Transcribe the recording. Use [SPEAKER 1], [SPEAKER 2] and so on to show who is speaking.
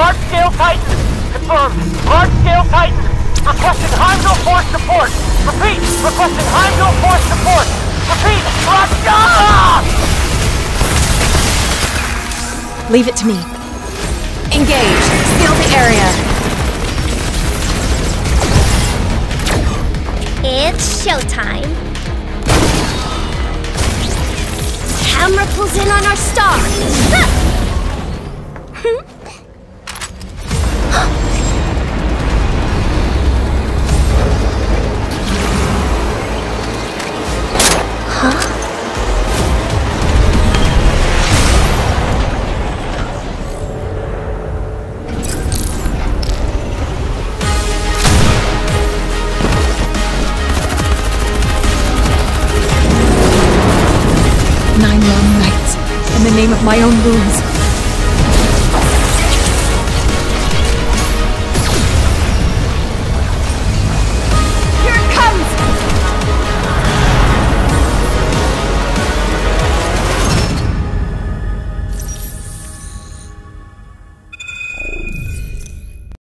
[SPEAKER 1] Large-scale Titan! Confirmed. Large-scale Titan! Requesting Heimdall Force support! Repeat! Requesting Heimdall Force support! Repeat! Russia!
[SPEAKER 2] Leave it to me. Engage! Seal the area!
[SPEAKER 3] It's showtime. Camera pulls in on our star.
[SPEAKER 2] Nine long nights, in the name of my own rules.